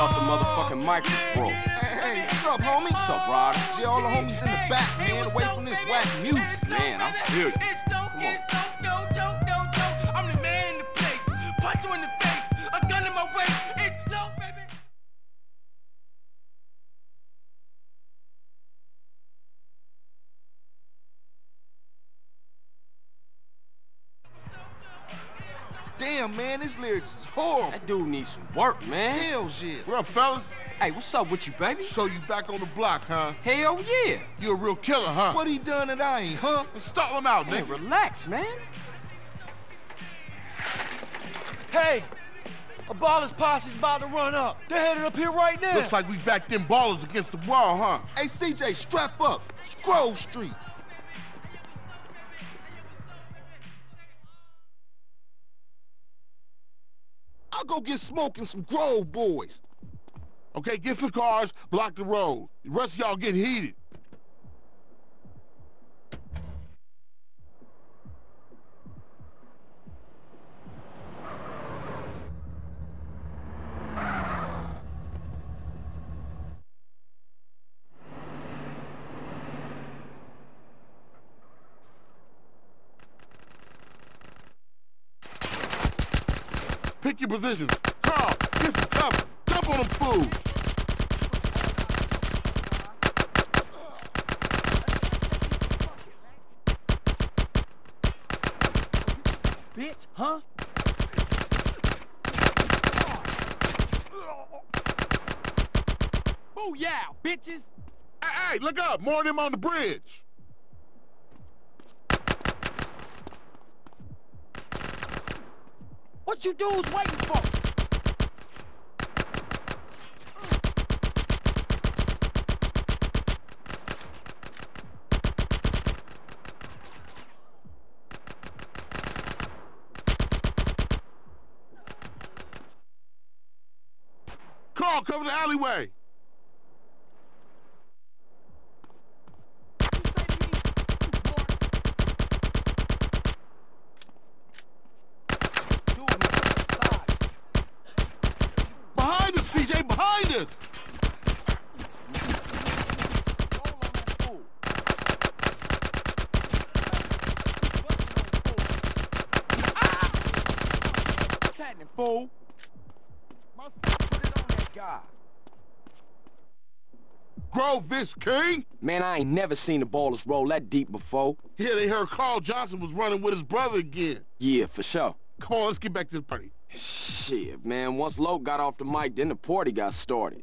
Thought the motherfucking mic was broke. Hey, hey, what's up, homie? What's up, Ryder? Gee, all the homies in the back, man, away from this whack music. Man, I feel you. Come on. Damn, man, this lyrics is horrible. That dude needs some work, man. Hell yeah. What up, fellas? Hey, what's up with you, baby? So you back on the block, huh? Hell yeah. You a real killer, huh? What he done that I ain't, huh? Stall him out, Man, nigga. relax, man. Hey, a baller's posse's about to run up. They're headed up here right now. Looks like we backed them Ballas against the wall, huh? Hey, CJ, strap up. Scroll Street. I'll go get smoking some Grove boys. Okay, get some cars, block the road. The rest of y'all get heated. Pick your positions. Carl, get some cover. Jump on them fools. Bitch, huh? Oh, Booyah, bitches. Hey, hey, look up. More of them on the bridge. What you dudes waiting for? Carl, cover the alleyway. CJ, behind us. What's happening, fool? My son put it on that guy. Grove this king. Man, I ain't never seen the Ballas roll that deep before. Yeah, they heard Carl Johnson was running with his brother again. Yeah, for sure. Come on, let's get back to the party. Shit, man, once Loc got off the mic, then the party got started.